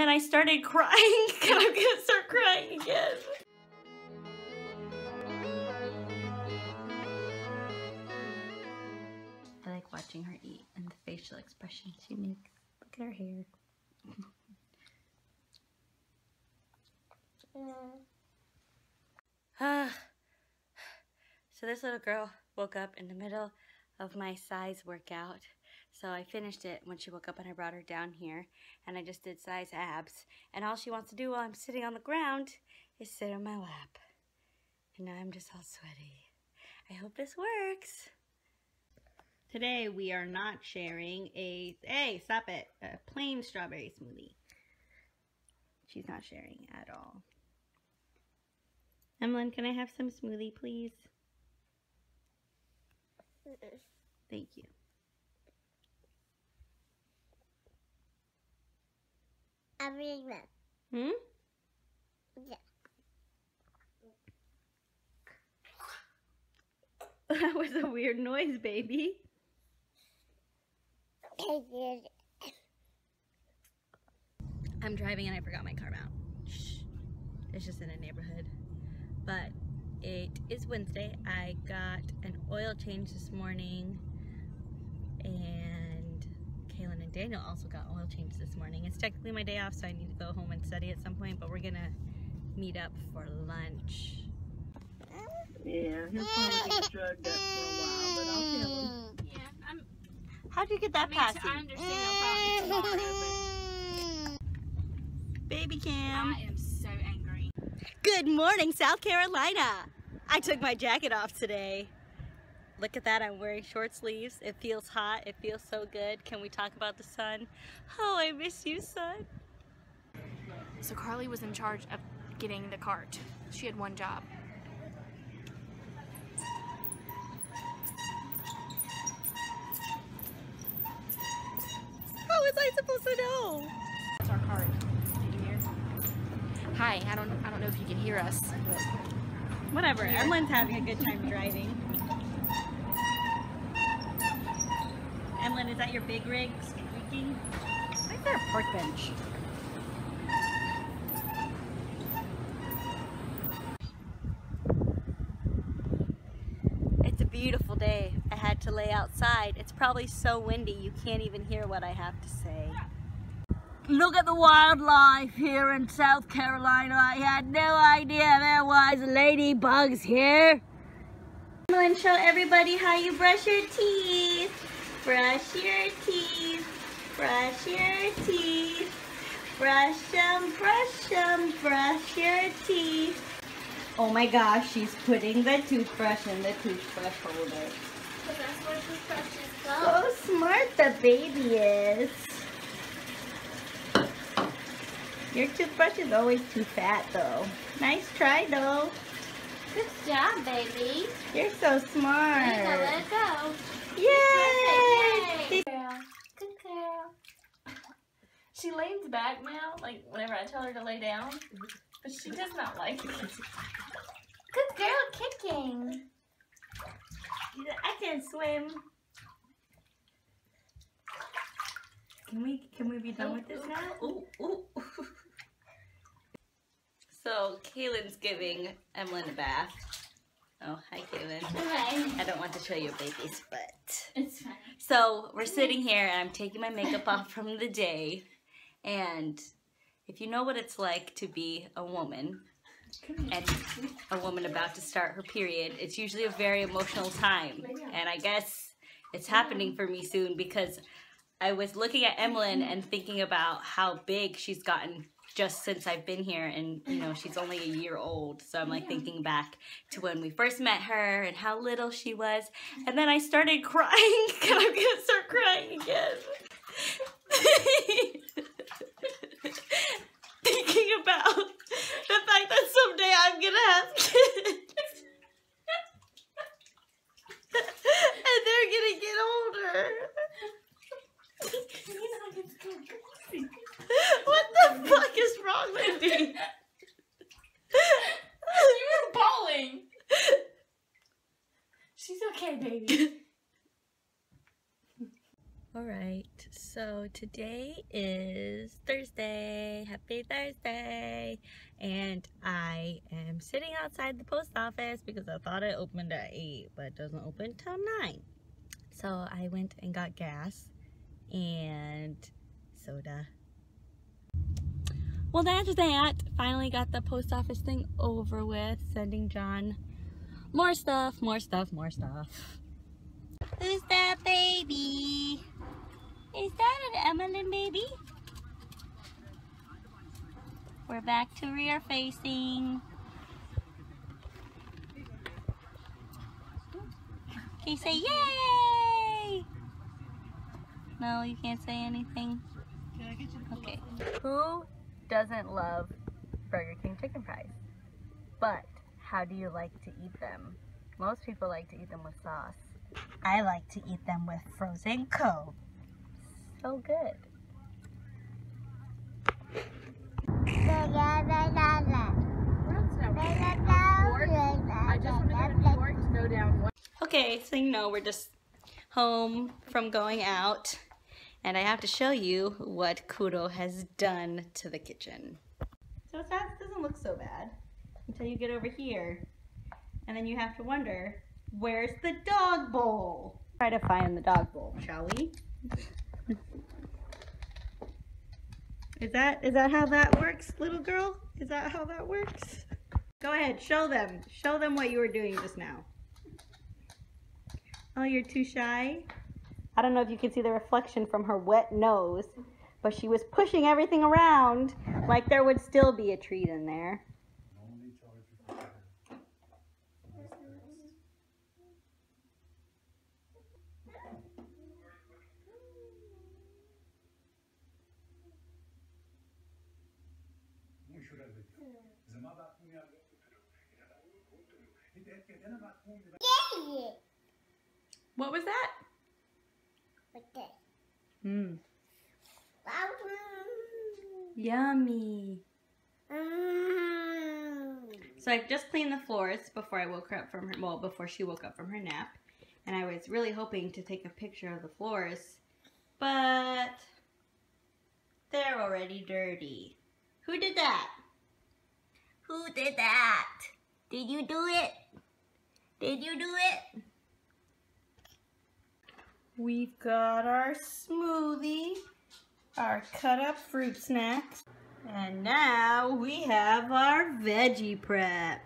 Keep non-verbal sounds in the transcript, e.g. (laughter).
then I started crying (laughs) and I'm gonna start crying again. I like watching her eat and the facial expressions she makes. Look at her hair. (sighs) Ah. so this little girl woke up in the middle of my size workout. So I finished it when she woke up and I brought her down here and I just did size abs. And all she wants to do while I'm sitting on the ground is sit on my lap. And now I'm just all sweaty. I hope this works. Today we are not sharing a, hey, stop it, a plain strawberry smoothie. She's not sharing at all. Emlyn, can I have some smoothie, please? Thank you. Everyone. Hmm? Yeah. (laughs) that was a weird noise, baby. I did. I'm driving and I forgot my car mount. Shh. It's just in a neighborhood. But it is Wednesday. I got an oil change this morning and Kaylin and Daniel also got oil change this morning. It's technically my day off so I need to go home and study at some point but we're gonna meet up for lunch. Yeah, he'll probably get drugged up for a while, but I'll tell him. Yeah, I'm, How'd you get that I mean, past so I understand I'll probably tomorrow, Baby Cam. I am so angry. Good morning, South Carolina. I took my jacket off today. Look at that, I'm wearing short sleeves. It feels hot, it feels so good. Can we talk about the sun? Oh, I miss you, sun. So Carly was in charge of getting the cart. She had one job. How was I supposed to know? That's our cart. Did you hear? Hi, I don't I don't know if you can hear us, but Whatever, Emlyn's having a good time driving. Emlyn, is that your big rig squeaking? Why is there a park bench? It's a beautiful day. I had to lay outside. It's probably so windy you can't even hear what I have to say. Look at the wildlife here in South Carolina. I had no idea there was ladybugs here. Emlyn, show everybody how you brush your teeth. Brush your teeth. Brush your teeth. Brush them, brush them, brush your teeth. Oh my gosh, she's putting the toothbrush in the toothbrush holder. So that's where toothbrushes go. Oh, smart the baby is. Your toothbrush is always too fat though. Nice try though. Good job, baby. You're so smart. Let it go. Yay! Yay. Good girl. (laughs) she leans back now, like whenever I tell her to lay down. But she does not like it. Good girl kicking. I can swim. Can we can we be done with this now? Ooh, ooh. (laughs) So Kaylin's giving Emlyn a bath. Oh, hi Kaylin. Hi. I don't want to show your baby's butt. It's fine. So we're sitting here and I'm taking my makeup off from the day. And if you know what it's like to be a woman and a woman about to start her period, it's usually a very emotional time. And I guess it's happening for me soon because I was looking at Emlyn and thinking about how big she's gotten just since I've been here and you know she's only a year old so I'm like thinking back to when we first met her and how little she was and then I started crying. And (laughs) I'm gonna start crying again (laughs) thinking about the fact that someday I'm gonna have kids and they're gonna get older what the fuck is wrong with me? You're bawling. She's okay, baby. All right, so today is Thursday. Happy Thursday. And I am sitting outside the post office because I thought it opened at 8, but it doesn't open till 9. So I went and got gas and soda. Well, that's that. Finally got the post office thing over with, sending John more stuff, more stuff, more stuff. Who's that baby? Is that an Emmeline baby? We're back to rear facing. Can you say yay? No, you can't say anything. Okay. Who doesn't love Burger King chicken fries? But how do you like to eat them? Most people like to eat them with sauce. I like to eat them with frozen Coke. So good. Okay, so you know we're just home from going out and I have to show you what Kudo has done to the kitchen. So it doesn't look so bad until you get over here and then you have to wonder where's the dog bowl? Try to find the dog bowl, shall we? Is that is that how that works, little girl? Is that how that works? Go ahead, show them. Show them what you were doing just now. Oh, you're too shy? I don't know if you can see the reflection from her wet nose, but she was pushing everything around like there would still be a treat in there. What was that? Mmm. Yummy. So I just cleaned the floors before I woke her up from her, well, before she woke up from her nap. And I was really hoping to take a picture of the floors, but they're already dirty. Who did that? Who did that? Did you do it? Did you do it? We've got our smoothie, our cut up fruit snacks, and now we have our veggie prep.